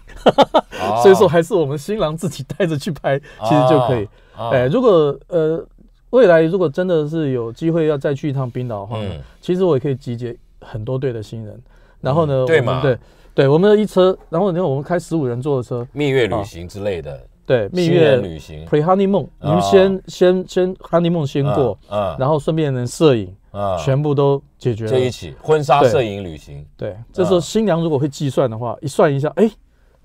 哦，<laughs> 所以说还是我们新郎自己带着去拍，其实就可以。哦。哎，如果呃未来如果真的是有机会要再去一趟冰岛的话其实我也可以集结很多队的新人，然后呢，嗯对嘛我们对对，我们的一车，然后你看我们开十五人座的车，蜜月旅行之类的，对，蜜月旅行。pre honeymoon，你们哦先先先 honeymoon 先过，嗯，然后顺便能摄影，嗯全部都解决了。就一起婚纱摄影旅行，对，这时候嗯新娘如果会计算的话，一算一下，哎，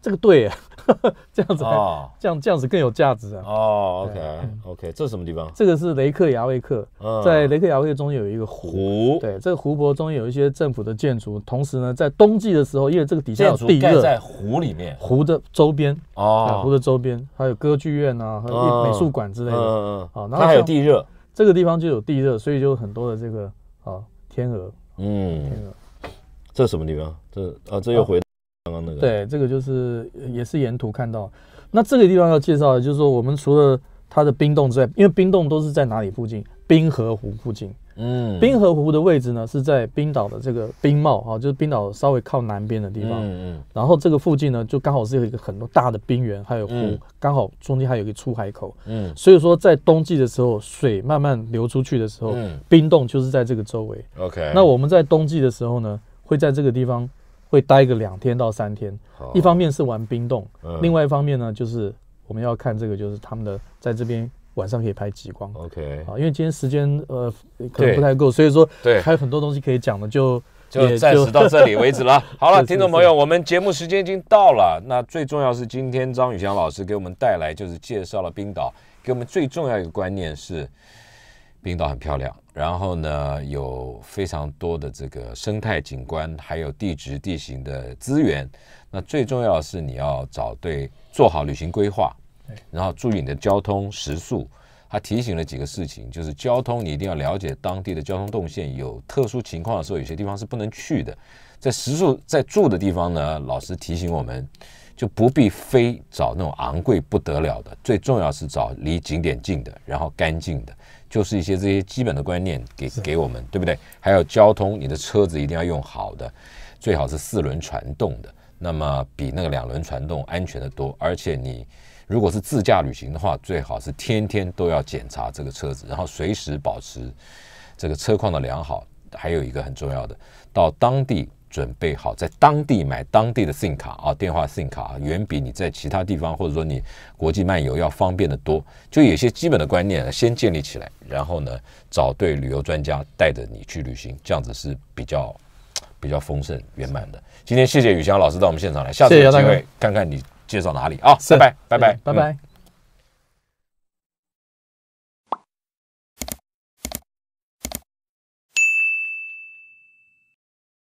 这个对耶，<laughs> 这样子还哦这样这样子更有价值啊。哦，OK OK，这是什么地方？这个是雷克雅未克，嗯在雷克雅未克中间有一个湖。湖，对，这个湖泊中有一些政府的建筑，同时呢，在冬季的时候，因为这个底下有地热，在湖里面湖的周边啊，湖哦，的周边还有歌剧院啊，还有嗯美术馆之类的。嗯嗯，好然后它还有地热，这个地方就有地热，所以就很多的这个啊天鹅。嗯，天鹅这是什么地方？这啊，这又回刚刚那个。对，这个就是也是沿途看到。那这个地方要介绍的就是说，我们除了它的冰洞之外，因为冰洞都是在哪里附近？冰河湖附近。嗯，冰河湖的位置呢是在冰岛的这个冰帽啊，就是冰岛稍微靠南边的地方。嗯嗯。然后这个附近呢，就刚好是有一个很多大的冰原，还有湖，刚好中间还有一个出海口。嗯。所以说，在冬季的时候，水慢慢流出去的时候，冰洞就是在这个周围。OK。那我们在冬季的时候呢，会在这个地方会待个两天到三天。一方面是玩冰洞，另外一方面呢，就是我们要看这个，就是他们的在这边。晚上可以拍极光，OK，啊，因为今天时间呃可能不太够，所以说对还有很多东西可以讲的，就就暂时到这里为止了。<laughs> 好了，听众朋友，我们节目时间已经到了。那最重要是今天张宇翔老师给我们带来就是介绍了冰岛，给我们最重要一个观念是冰岛很漂亮，然后呢有非常多的这个生态景观，还有地质地形的资源。那最重要的是你要找对做好旅行规划。然后注意你的交通时速，他提醒了几个事情，就是交通你一定要了解当地的交通动线，有特殊情况的时候，有些地方是不能去的。在食宿在住的地方呢，老师提醒我们，就不必非找那种昂贵不得了的，最重要是找离景点近的，然后干净的，就是一些这些基本的观念给给我们，对不对？还有交通，你的车子一定要用好的，最好是四轮传动的，那么比那个两轮传动安全的多，而且你。如果是自驾旅行的话，最好是天天都要检查这个车子，然后随时保持这个车况的良好。还有一个很重要的，到当地准备好，在当地买当地的 SIM 卡啊，电话 SIM 卡远比你在其他地方或者说你国际漫游要方便的多。就有些基本的观念先建立起来，然后呢，找对旅游专家带着你去旅行，这样子是比较比较丰盛圆满的。今天谢谢宇翔老师到我们现场来，下次有机会看看你。介绍哪里啊？拜拜，拜拜，拜拜。